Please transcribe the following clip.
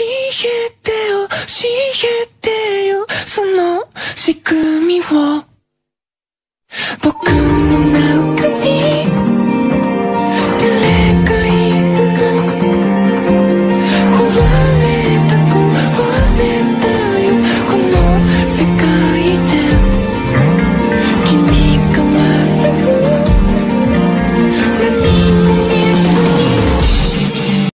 えてよ教えてよその仕組みを。僕の名を